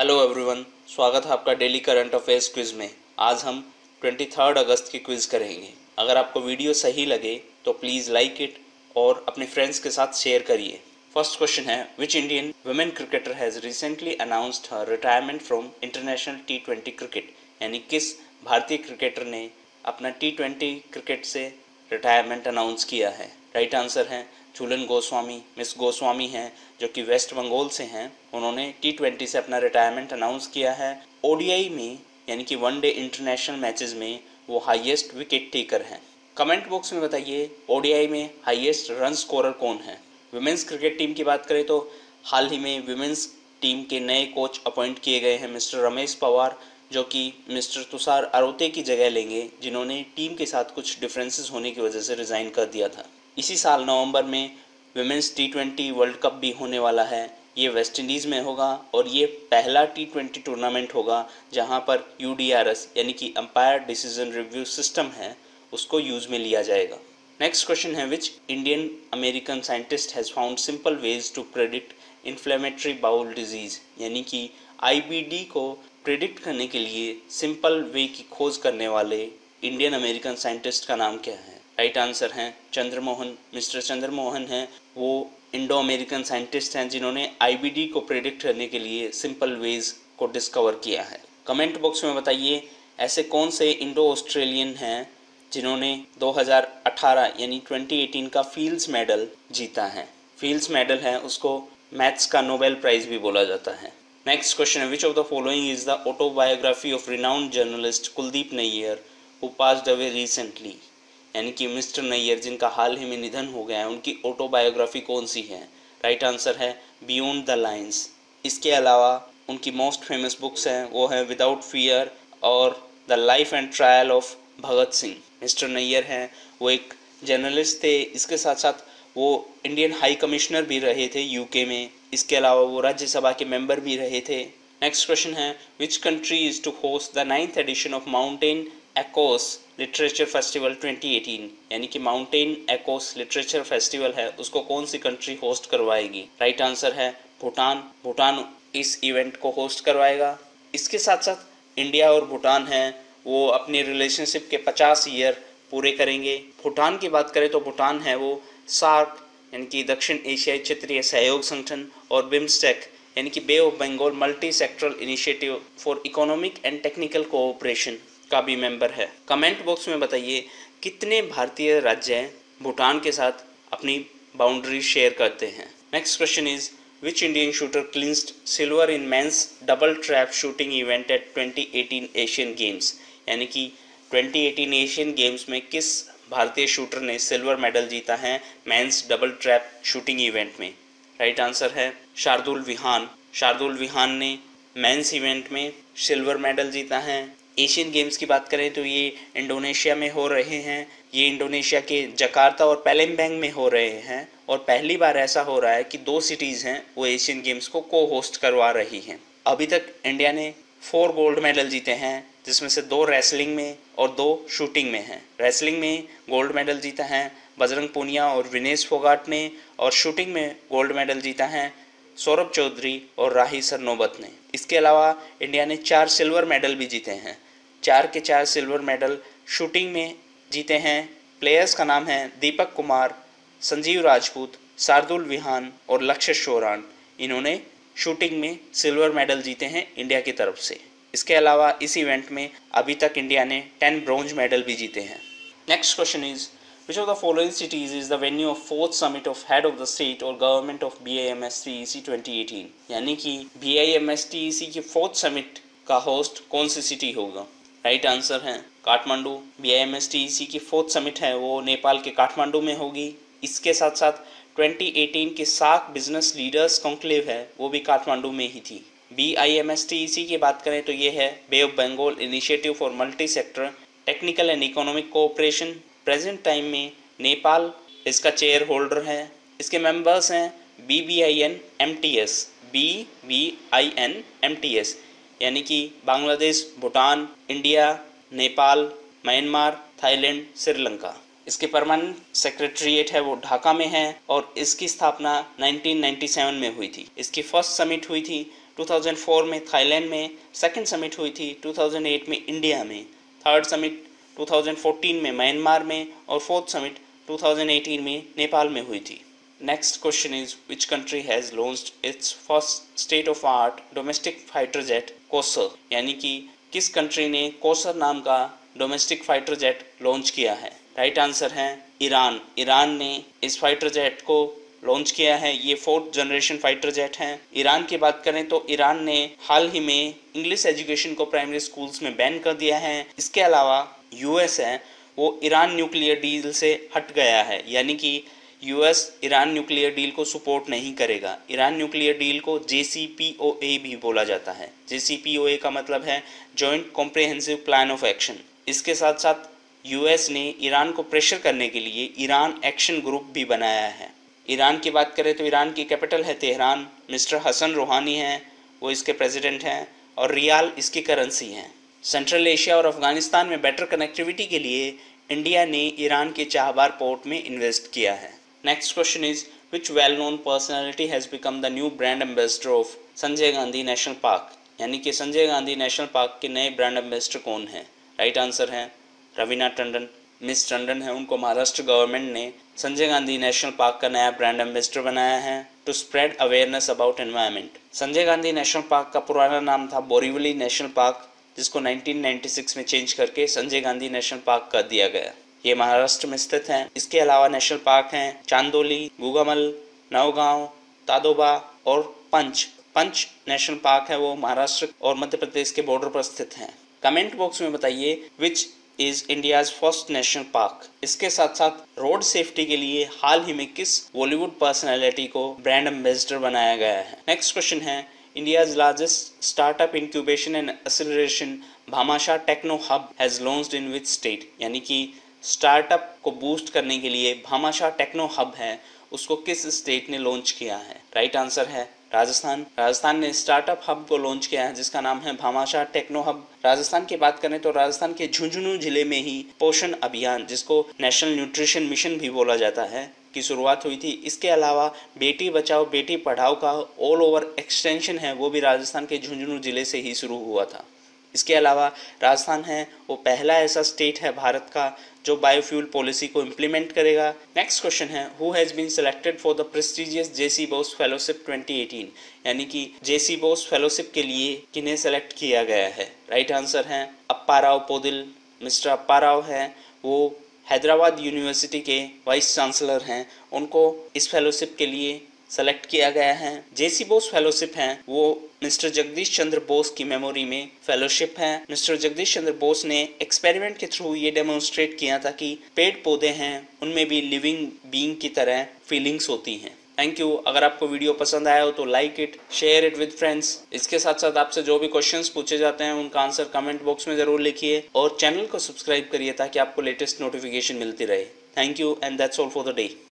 Hello everyone, स्वागत है आपका डेली करंट अफेयर्स क्विज में। आज हम 23 अगस्त की क्विज करेंगे। अगर आपको वीडियो सही लगे तो प्लीज़ लाइक इट और अपने फ्रेंड्स के साथ शेयर करिए। फ़र्स्ट क्वेश्चन है which Indian women cricketer has recently announced her retirement from international T twenty cricket यानी किस भारतीय क्रिकेटर ने अपना टी ट्वेंटी क्रिकेट से रिटायरमेंट अनाउंस किया है? राइट right आंसर है झूलन गोस्वामी, मिस गोस्वामी हैं, जो कि वेस्ट बंगाल से हैं। उन्होंने टी ट्वेंटी से अपना रिटायरमेंट अनाउंस किया है। ओडीआई में, यानी कि वन डे इंटरनेशनल मैचेस में, वो हाईएस्ट विकेट टेकर हैं। कमेंट बॉक्स में बताइए ओडीआई में हाईएस्ट रन स्कोरर कौन है? वुमेंस क्रिकेट टीम की बात करें तो हाल ही में वुमेंस टीम के नए कोच अपॉइंट किए गए हैं मिस्टर रमेश पवार, जो कि मिस्टर तुषार अरोते की जगह लेंगे, जिन्होंने टीम के साथ कुछ डिफरेंसेस होने की वजह से रिज़ाइन कर दिया था। इसी साल नवंबर में women's T twenty world cup भी होने वाला है। ये वेस्ट इंडीज़ में होगा और ये पहला टी ट्वेंटी टूर्नामेंट होगा, जहाँ पर यूडीआरएस यानी कि अंपायर डिसीज़न रिव्यू सिस्टम है, उसको यूज़ में लिया जाएगा। नेक्स्ट क्वेश्चन है which Indian American scientist has found simple ways to predict inflammatory bowel disease यानी कि आईबीडी को प्रिडिक्ट करने के लिए सिंपल वे की खोज करने वाले इंडियन अमेरिकन साइंटिस्ट का नाम क्या है? राइट आंसर हैं। चंद्रमोहन, मिस्टर चंद्रमोहन हैं। वो इंडो अमेरिकन साइंटिस्ट हैं जिन्होंने आईबीडी को प्रेडिक्ट करने के लिए सिंपल वेज को डिस्कवर किया है। कमेंट बॉक्स में बताइए, ऐसे कौन से इंडो ऑस्ट्रेलियन हैं जिन्होंने 2018 यानी 2018 का फील्ड्स मेडल जीता है। फील्ड्स मेडल है, उसको मैथ्स का नोबेल प्राइज भी बोला जाता है। नेक्स्ट क्वेश्चन है which of the following is the autobiography of renowned journalist Kuldip Nayar who passed away recently यानी कि मिस्टर नैयर, जिनका हाल ही में निधन हो गया है, उनकी ऑटोबायोग्राफी कौन सी है? राइट आंसर है बियॉन्ड द लाइन्स इसके अलावा उनकी मोस्ट फ़ेमस बुक्स हैं, वो हैं विदाउट फियर और the life and trial of Bhagat Singh mister Nayar हैं, वो एक जर्नलिस्ट थे। इसके साथ साथ वो इंडियन हाई कमिश्नर भी रहे थे यूके में। इसके अलावा वो राज्यसभा के मेंबर भी रहे थे। नेक्स्ट क्वेश्चन है which country is to host the ninth edition of mountain echoes literature festival 2018 यानी कि माउंटेन एकोस लिटरेचर फेस्टिवल है, उसको कौन सी कंट्री होस्ट करवाएगी? राइट right आंसर है भूटान। भूटान इस इवेंट को होस्ट करवाएगा। इसके साथ साथ इंडिया और भूटान है, वो अपने रिलेशनशिप के 50 ईयर पूरे करेंगे। भूटान की बात करें तो भूटान है वो सार्क यानी कि दक्षिण एशियाई क्षेत्रीय सहयोग संगठन, और बिम्स्टेक यानी कि bay of Bengal multi sectoral initiative for economic and technical cooperation का भी मेंबर है। कमेंट बॉक्स में बताइए, कितने भारतीय राज्य भूटान के साथ अपनी बाउंड्री शेयर करते हैं? Next question is which Indian shooter clinched silver in men's double trap shooting event at 2018 Asian games यानी कि 2018 एशियन गेम्स में किस भारतीय शूटर ने सिल्वर मेडल जीता है men's double trap shooting event में? राइट आंसर है, शार्दुल विहान। शार्दुल विहान ने मेंस इवेंट में सिल्वर मेडल जीता है। एशियन गेम्स की बात करें तो ये इंडोनेशिया में हो रहे हैं। ये इंडोनेशिया के जकार्ता और पैलेम्बैंग में हो रहे हैं और पहली बार ऐसा हो रहा है कि दो सिटीज़ हैं, वो एशियन गेम्स को को होस्ट करवा रही हैं। अभी तक इंडिया ने फोर गोल्ड मेडल जीते हैं, जिसमें से दो रेसलिंग में और दो शूटिंग में हैं। रेसलिंग में गोल्ड मेडल जीता है बजरंग पुनिया और विनेश फोगाट ने और शूटिंग में गोल्ड मेडल जीता है सौरभ चौधरी और राही सरनोबत ने। इसके अलावा इंडिया ने चार सिल्वर मेडल भी जीते हैं। चार के चार सिल्वर मेडल शूटिंग में जीते हैं। प्लेयर्स का नाम है दीपक कुमार, संजीव राजपूत, शार्दुल विहान और लक्ष्य शोरान। इन्होंने शूटिंग में सिल्वर मेडल जीते हैं इंडिया की तरफ़ से। इसके अलावा इस इवेंट में अभी तक इंडिया ने टेन ब्रॉन्ज मेडल भी जीते हैं। Next question is which of the following cities is Which of the following cities is the venue of fourth summit of head of the state or government of BIMSTEC 2018? यानी कि BIMSTEC की fourth summit का host कौन सी city होगा? Right answer है। Kathmandu B I M S T E C की fourth summit है, वो नेपाल के काठमांडू में होगी। इसके साथ साथ 2018 की साक बिज़नेस लीडर्स कॉन्क्लेव है, वो भी काठमांडू में ही थी। B I M S T E C की बात करें तो ये है bay of Bengal initiative for multi sector technical and economic cooperation present time में नेपाल इसका चेयर होल्डर है। इसके मेंबर्स हैं B B I N M T S B B I N M T S यानी कि Bangladesh, Bhutan, India, Nepal, Myanmar, Thailand, Sri Lanka. इसके permanent secretariat है वो ढाका में है और इसकी स्थापना 1997 में हुई थी। इसकी फ़र्स्ट समिट हुई थी 2004 में थाईलैंड में, सेकंड समिट हुई थी 2008 में इंडिया में, थर्ड समिट 2014 में म्यांमार में और फोर्थ समिट 2018 में नेपाल में हुई थी। Next question is which country has launched its first state of art domestic fighter jet Kowsar यानी कि किस कंट्री ने कोसर नाम का डोमेस्टिक फाइटर जेट लॉन्च किया है? राइट right आंसर है ईरान ईरान ने इस फाइटर जेट को लॉन्च किया है। ये फोर्थ जनरेशन फाइटर जेट है। ईरान की बात करें तो ईरान ने हाल ही में इंग्लिश एजुकेशन को प्राइमरी स्कूल्स में बैन कर दिया है। इसके अलावा यूएस है। वो ईरान न्यूक्लियर डील से हट गया है। यानी कि यूएस ईरान न्यूक्लियर डील को सपोर्ट नहीं करेगा। ईरान न्यूक्लियर डील को JCPOA भी बोला जाता है। JCPOA का मतलब है joint comprehensive plan of action इसके साथ साथ यूएस ने ईरान को प्रेशर करने के लिए ईरान एक्शन ग्रुप भी बनाया है। ईरान की बात करें तो ईरान की कैपिटल है तेहरान मिस्टर हसन रूहानी हैं, वो इसके प्रेसिडेंट हैं और रियाल इसकी करेंसी हैं। सेंट्रल एशिया और अफ़गानिस्तान में बेटर कनेक्टिविटी के लिए इंडिया ने ईरान के चाहबार पोर्ट में इन्वेस्ट किया है। Next question is which well known personality has become the new brand ambassador of Sanjay Gandhi national park यानी कि संजय गांधी नेशनल पार्क के नए ब्रांड एम्बेसडर कौन है? राइट आंसर है रवीना टंडन मिस टंडन है। उनको महाराष्ट्र गवर्नमेंट ने संजय गांधी नेशनल पार्क का नया ब्रांड एम्बेसडर बनाया है to spread awareness about environment Sanjay Gandhi national park का पुराना नाम था बोरीवली नेशनल पार्क जिसको 1996 में चेंज करके संजय गांधी नेशनल पार्क कर दिया गया। ये महाराष्ट्र में स्थित है। इसके अलावा नेशनल पार्क हैं चांदोली, गुगामल नवगांव तादोबा और पंच। पंच नेशनल पार्क है वो महाराष्ट्र और मध्य प्रदेश के बॉर्डर पर स्थित है। कमेंट बॉक्स में बताइए which is India's first national park इसके साथ साथ रोड सेफ्टी के लिए हाल ही में किस बॉलीवुड पर्सनैलिटी को ब्रांड एम्बेसडर बनाया गया है? नेक्स्ट क्वेश्चन है India's largest startup incubation and acceleration Bhamashah techno hub has launched in which state यानी कि स्टार्टअप को बूस्ट करने के लिए भामाशाह टेक्नो हब है, उसको किस स्टेट ने लॉन्च किया है? राइट right आंसर है राजस्थान। राजस्थान ने स्टार्टअप हब को लॉन्च किया है, जिसका नाम है भामाशाह टेक्नो हब राजस्थान की बात करें तो राजस्थान के झुंझुनू ज़िले में ही पोषण अभियान, जिसको नेशनल न्यूट्रिशन मिशन भी बोला जाता है, की शुरुआत हुई थी। इसके अलावा बेटी बचाओ, बेटी पढ़ाओ का ऑल ओवर एक्सटेंशन है, वो भी राजस्थान के झुंझुनू ज़िले से ही शुरू हुआ था। इसके अलावा राजस्थान है, वो पहला ऐसा स्टेट है भारत का जो बायोफ्यूल पॉलिसी को इम्प्लीमेंट करेगा। नेक्स्ट क्वेश्चन है who has been selected for the prestigious JC Bose fellowship 2018 यानी कि जेसी बोस फेलोशिप के लिए किन्हें सेलेक्ट किया गया है? राइट right आंसर है अप्पा राव पोदिल, मिस्टर अप्पा राव है। वो हैदराबाद यूनिवर्सिटी के वाइस चांसलर हैं। उनको इस फेलोशिप के लिए सेलेक्ट किया गया है। जेसी बोस फेलोशिप है। वो मिस्टर जगदीश चंद्र बोस की मेमोरी में फेलोशिप है। मिस्टर जगदीश चंद्र बोस ने एक्सपेरिमेंट के थ्रू ये डेमोन्स्ट्रेट किया था कि पेड़ पौधे हैं, उनमें भी लिविंग बींग की तरह फीलिंग्स होती हैं। थैंक यू अगर आपको वीडियो पसंद आया हो तो like it share it with friends इसके साथ साथ आपसे जो भी क्वेश्चंस पूछे जाते हैं, उनका आंसर कमेंट बॉक्स में ज़रूर लिखिए और चैनल को सब्सक्राइब करिए ताकि आपको लेटेस्ट नोटिफिकेशन मिलती रहे। Thank you and that's all for the day